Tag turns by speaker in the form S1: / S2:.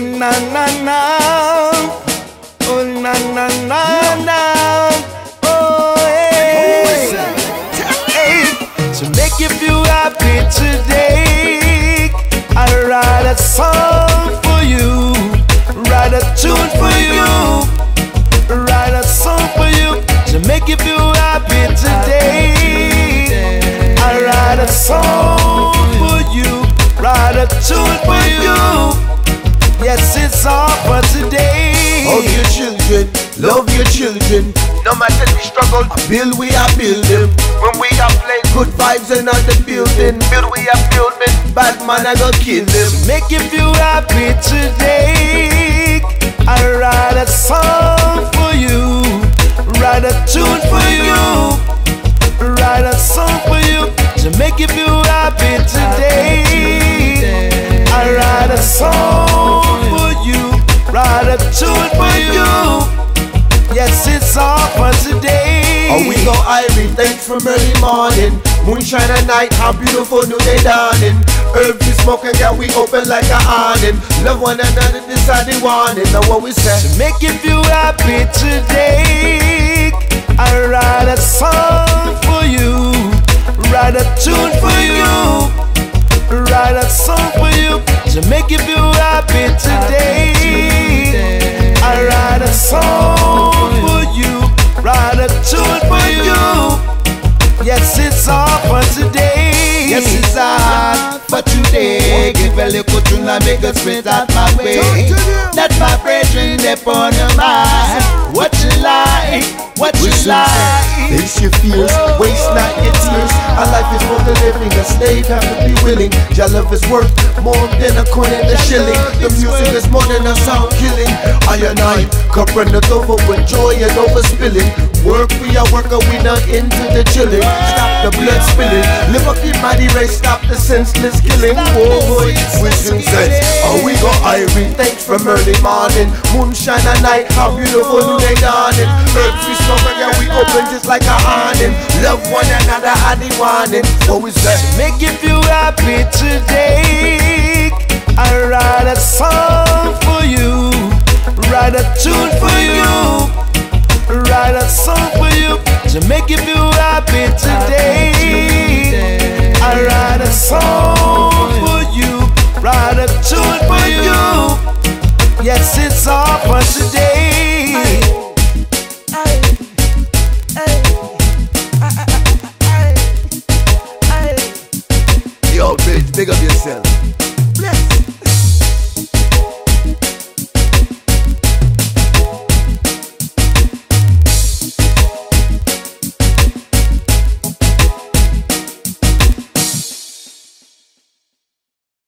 S1: Oh na na na, oh na na na na, oh hey, hey. To make you feel happy today, I write a song for you, write a tune for you, write a song for you to make you feel happy today. I write a song for you, write a tune for you. Yes, it's all for today.
S2: Love your children, love your children. No matter the struggle, build we are building. When we are playing good vibes in the building, build we are building. Bad man I go kill them.
S1: Make you feel happy today. I write a song for you, write a tune for you, write a song for you to make you feel happy today. I write a song write a tune for you. Yes, it's all for today.
S2: Oh, we go Irene, thanks from early morning. Moonshine at night, how beautiful new day dawning. Herb we smoking, yeah, we open like a awning. Love one another, this are the warning. Now what we say?
S1: To make you feel happy today, I write a song for you, write a tune for you, write a song for you to make you feel happy today. I write a song for you, write a tune for you. Yes, it's all for today.
S2: Yes, it's hard for today. Give a little tune and make us spread out my way. That my brethren upon your mind. What you like, what you like. Face your fears, life is for the living, a slave have to be willing. Your love is worth more than a coin and a shilling. The music is more than a sound killing. I and I, cup runneth over with joy and overspilling. Work we are worker, we not into the chilling. Stop the blood spilling. Live up your mighty race, stop the senseless killing. Oh boy, wisdom says, oh we go Irene, thanks from early morning. Moonshine at night, how beautiful new day dawning. Herbs we smoke again, we open just like a awning. Love one another, I the oh, warning. What we say?
S1: Make you feel happy today. I write a song for you, write a tune for you, write a song for you to make you feel happy today. I write a song for you, write a tune for you. Yes, it's all for today.
S2: Big up yourself.